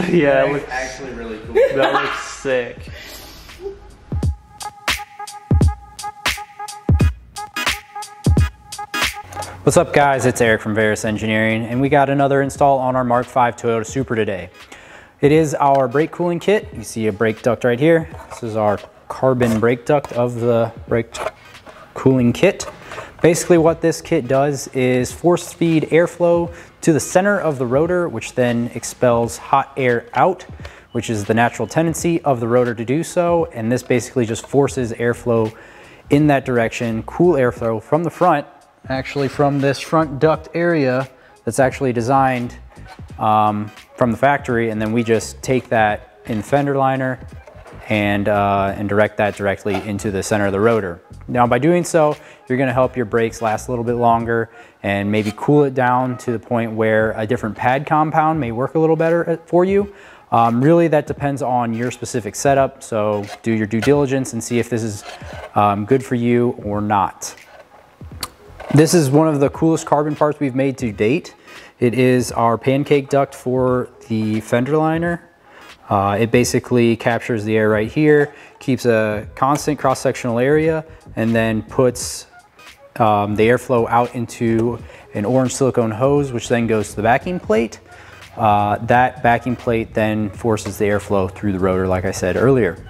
yeah, That it looks looks, actually really cool. that looks sick. What's up guys, it's Eric from Verus Engineering and we got another install on our Mark V Toyota Supra today. It is our brake cooling kit. You see a brake duct right here. This is our carbon brake duct of the brake cooling kit. Basically what this kit does is force feed airflow to the center of the rotor, which then expels hot air out, which is the natural tendency of the rotor to do so. And this basically just forces airflow in that direction, cool airflow from the front, actually from this front duct area that's actually designed um, from the factory. And then we just take that in fender liner and, uh, and direct that directly into the center of the rotor. Now by doing so, you're gonna help your brakes last a little bit longer and maybe cool it down to the point where a different pad compound may work a little better for you. Um, really that depends on your specific setup, so do your due diligence and see if this is um, good for you or not. This is one of the coolest carbon parts we've made to date. It is our pancake duct for the fender liner. Uh, it basically captures the air right here, keeps a constant cross-sectional area, and then puts um, the airflow out into an orange silicone hose, which then goes to the backing plate. Uh, that backing plate then forces the airflow through the rotor, like I said earlier.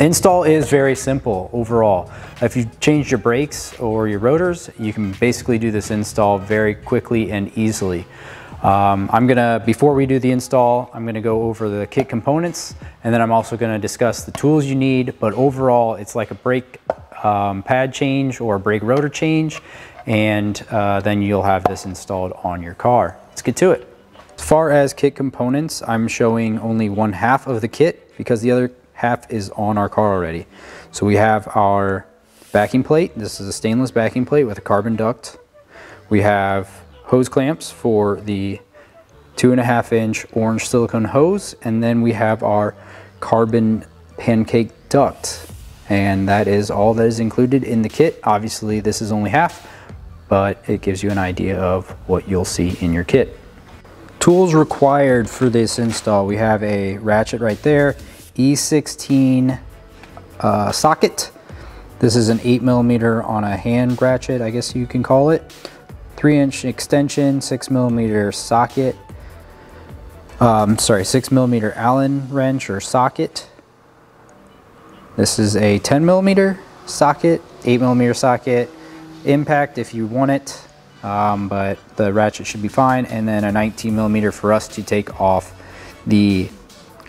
Install is very simple overall. If you change your brakes or your rotors, you can basically do this install very quickly and easily. Um, I'm gonna, before we do the install, I'm gonna go over the kit components and then I'm also gonna discuss the tools you need, but overall it's like a brake um, pad change or a brake rotor change and uh, then you'll have this installed on your car. Let's get to it. As far as kit components, I'm showing only one half of the kit because the other half is on our car already. So we have our backing plate. This is a stainless backing plate with a carbon duct. We have hose clamps for the two and a half inch orange silicone hose. And then we have our carbon pancake duct. And that is all that is included in the kit. Obviously this is only half, but it gives you an idea of what you'll see in your kit. Tools required for this install. We have a ratchet right there, E16 uh, socket. This is an 8 millimeter on a hand ratchet, I guess you can call it. 3 inch extension, 6 millimeter socket. Um, sorry, 6 millimeter Allen wrench or socket. This is a 10 millimeter socket, 8 millimeter socket. Impact if you want it, um, but the ratchet should be fine. And then a 19 millimeter for us to take off the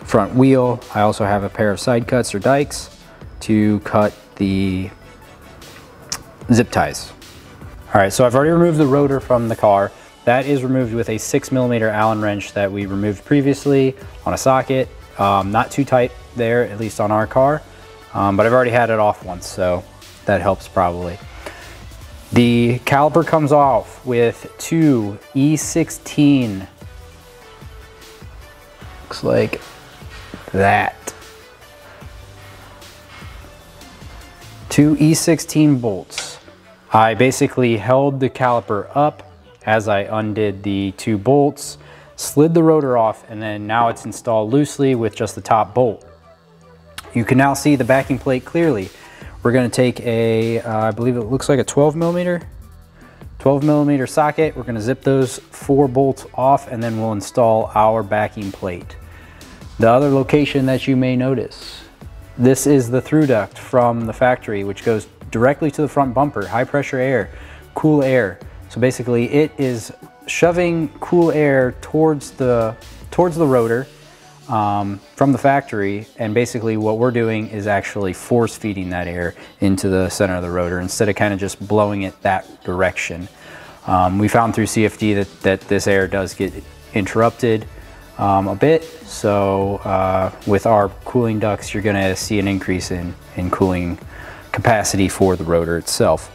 front wheel. I also have a pair of side cuts or dikes to cut the zip ties. All right, so I've already removed the rotor from the car. That is removed with a six millimeter Allen wrench that we removed previously on a socket. Um, not too tight there, at least on our car, um, but I've already had it off once, so that helps probably. The caliper comes off with two E16. Looks like that. Two E16 bolts. I basically held the caliper up as I undid the two bolts, slid the rotor off, and then now it's installed loosely with just the top bolt. You can now see the backing plate clearly. We're gonna take a, uh, I believe it looks like a 12 millimeter, 12 millimeter socket. We're gonna zip those four bolts off and then we'll install our backing plate. The other location that you may notice, this is the through duct from the factory, which goes directly to the front bumper, high pressure air, cool air. So basically it is shoving cool air towards the, towards the rotor um, from the factory. And basically what we're doing is actually force feeding that air into the center of the rotor instead of kind of just blowing it that direction. Um, we found through CFD that, that this air does get interrupted um, a bit. So uh, with our cooling ducts, you're gonna see an increase in, in cooling capacity for the rotor itself.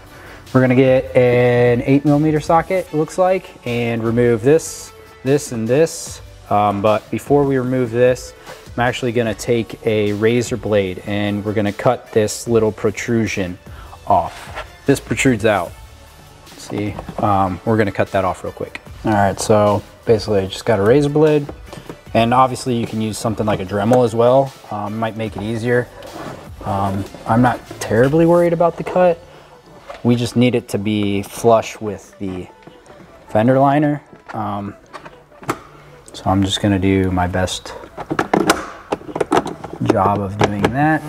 We're gonna get an eight millimeter socket, looks like, and remove this, this, and this. Um, but before we remove this, I'm actually gonna take a razor blade and we're gonna cut this little protrusion off. This protrudes out. See, um, we're gonna cut that off real quick. All right, so basically I just got a razor blade And obviously you can use something like a Dremel as well. Um, might make it easier. Um, I'm not terribly worried about the cut. We just need it to be flush with the fender liner. Um, so I'm just gonna do my best job of doing that.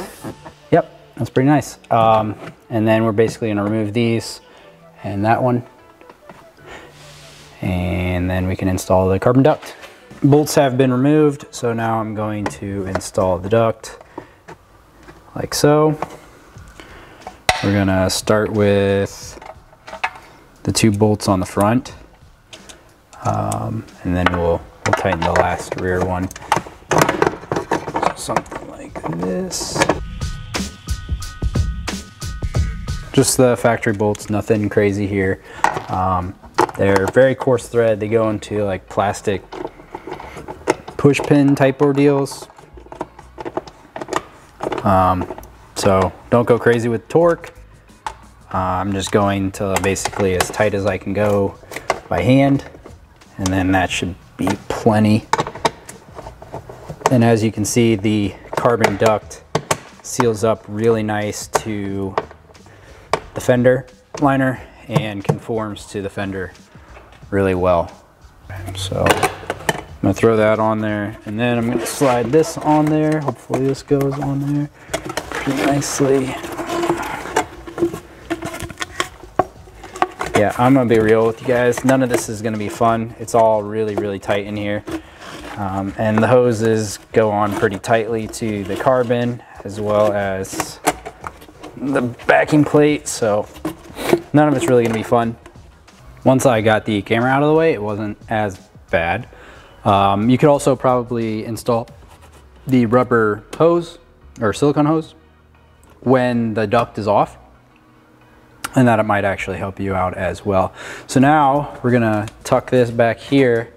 Yep, that's pretty nice. Um, and then we're basically gonna remove these and that one. And then we can install the carbon duct. Bolts have been removed, so now I'm going to install the duct like so. We're gonna start with the two bolts on the front. Um, and then we'll, we'll tighten the last rear one. So something like this. Just the factory bolts, nothing crazy here. Um, they're very coarse thread. They go into like plastic push pin type ordeals. Um, so don't go crazy with torque. Uh, I'm just going to basically as tight as I can go by hand. And then that should be plenty. And as you can see, the carbon duct seals up really nice to the fender liner and conforms to the fender really well. So I'm gonna throw that on there and then I'm gonna slide this on there. Hopefully this goes on there pretty nicely. Yeah, I'm gonna be real with you guys. None of this is gonna be fun. It's all really, really tight in here. Um, and the hoses go on pretty tightly to the carbon as well as the backing plate. So none of it's really gonna be fun. Once I got the camera out of the way, it wasn't as bad. Um, you could also probably install the rubber hose or silicone hose when the duct is off and that it might actually help you out as well. So now we're gonna tuck this back here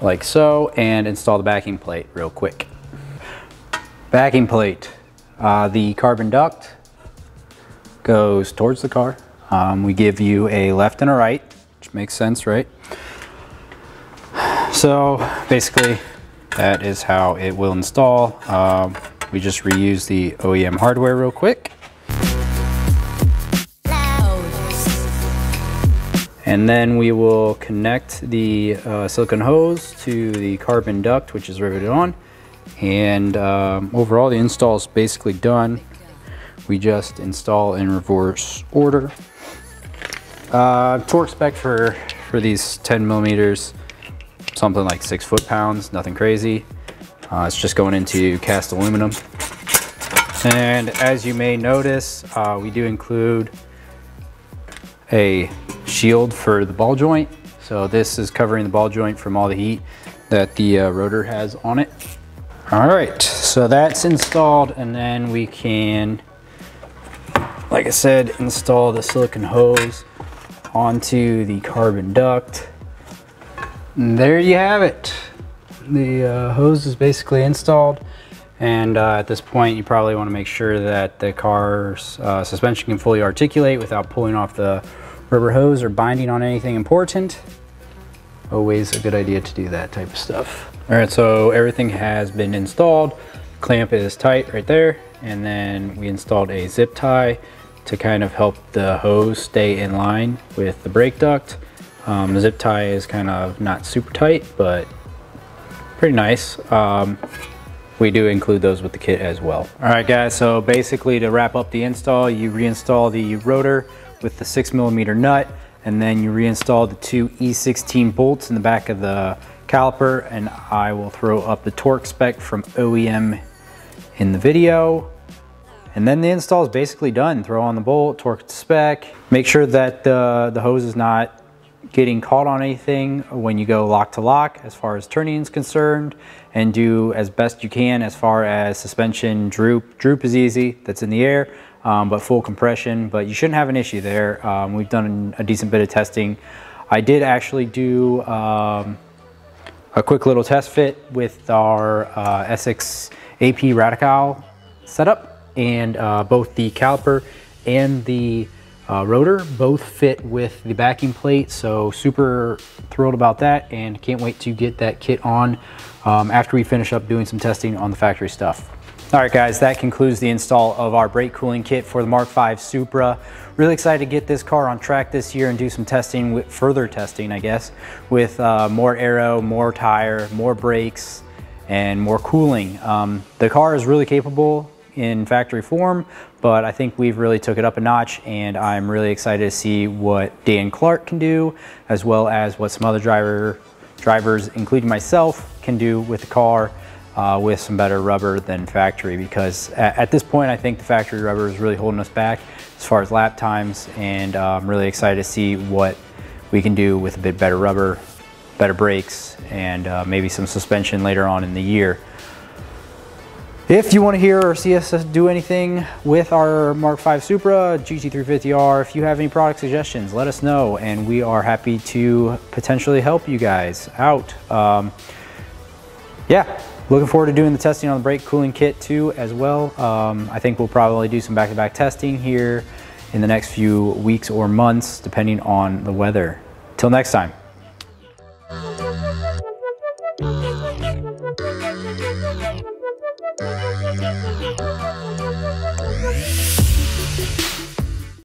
like so and install the backing plate real quick. Backing plate, uh, the carbon duct goes towards the car. Um, we give you a left and a right, which makes sense, right? So basically that is how it will install. Um, we just reuse the OEM hardware real quick. And then we will connect the uh, silicone hose to the carbon duct, which is riveted on. And um, overall, the install is basically done. We just install in reverse order. Uh, torque spec for, for these 10 millimeters, something like six foot pounds, nothing crazy. Uh, it's just going into cast aluminum. And as you may notice, uh, we do include a shield for the ball joint. So this is covering the ball joint from all the heat that the uh, rotor has on it. All right, so that's installed and then we can, like I said, install the silicone hose onto the carbon duct. And there you have it. The uh, hose is basically installed. And uh, at this point, you probably want to make sure that the car's uh, suspension can fully articulate without pulling off the rubber hose or binding on anything important. Always a good idea to do that type of stuff. All right, so everything has been installed. Clamp is tight right there. And then we installed a zip tie to kind of help the hose stay in line with the brake duct. Um, the zip tie is kind of not super tight, but pretty nice. Um, we do include those with the kit as well. All right guys, so basically to wrap up the install, you reinstall the rotor with the six millimeter nut, and then you reinstall the two E16 bolts in the back of the caliper, and I will throw up the torque spec from OEM in the video. And then the install is basically done. Throw on the bolt, torque the spec. Make sure that the, the hose is not getting caught on anything when you go lock to lock as far as turning is concerned and do as best you can as far as suspension droop. Droop is easy, that's in the air um, but full compression, but you shouldn't have an issue there. Um, we've done a decent bit of testing. I did actually do um, a quick little test fit with our uh, Essex AP Radical setup and uh, both the caliper and the uh, rotor. Both fit with the backing plate, so super thrilled about that and can't wait to get that kit on um, after we finish up doing some testing on the factory stuff. All right guys, that concludes the install of our brake cooling kit for the Mark V Supra. Really excited to get this car on track this year and do some testing, with further testing I guess, with uh, more aero, more tire, more brakes, and more cooling. Um, the car is really capable in factory form, but I think we've really took it up a notch and I'm really excited to see what Dan Clark can do, as well as what some other driver drivers, including myself, can do with the car uh, with some better rubber than factory because at, at, this point I think the factory rubber is really holding us back as far as lap times and uh, I'm really excited to see what we can do with a bit better rubber, better brakes, and uh, maybe some suspension later on in the year. If you want to hear or see us do anything with our Mark V Supra, GT350R, if you have any product suggestions, let us know and we are happy to potentially help you guys out. Um, yeah, looking forward to doing the testing on the brake cooling kit too as well. Um, I think we'll probably do some back-to-back -back testing here in the next few weeks or months, depending on the weather. Till next time.